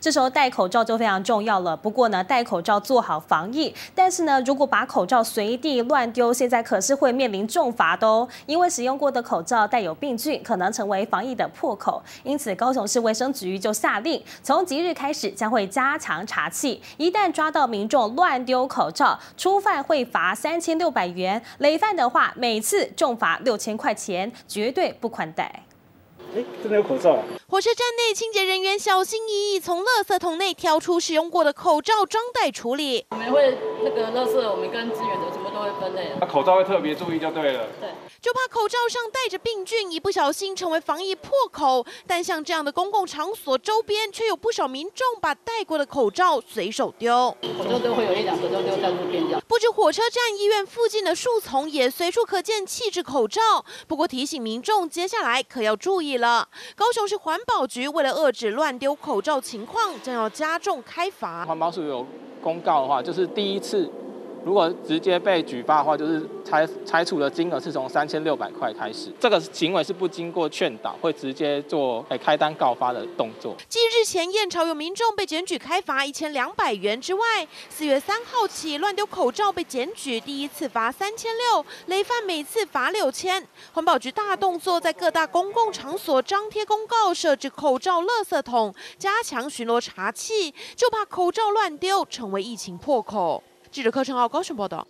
这时候戴口罩就非常重要了。不过呢，戴口罩做好防疫，但是呢，如果把口罩随地乱丢，现在可是会面临重罚的哦。因为使用过的口罩带有病菌，可能成为防疫的破口。因此，高雄市卫生局就下令，从即日开始将会加强查气，一旦抓到民众乱丢口罩，初犯会罚三千六百元，累犯的话，每次重罚六千块钱，绝对不宽待。哎，真的有口罩。火车站内清洁人员小心翼翼从垃圾桶内挑出使用过的口罩装袋处理。我们会那个垃圾，我们跟资源的全部都会分类。那口罩会特别注意就对了。对，就怕口罩上带着病菌，一不小心成为防疫破口。但像这样的公共场所周边，却有不少民众把戴过的口罩随手丢。口罩都会有一两个都丢在路边掉。不止火车站、医院附近的树丛也随处可见弃置口罩。不过提醒民众，接下来可要注意了。高雄市环保局为了遏制乱丢口罩情况，将要加重开罚。环保署有公告的话，就是第一次。如果直接被举报的话，就是拆拆除的金额是从三千六百块开始。这个行为是不经过劝导，会直接做诶开单告发的动作。继日前燕巢有民众被检举开罚一千两百元之外，四月三号起乱丢口罩被检举，第一次罚三千六，累犯每次罚六千。环保局大动作，在各大公共场所张贴公告，设置口罩垃圾桶，加强巡逻查气，就怕口罩乱丢成为疫情破口。记者柯成浩高雄报道。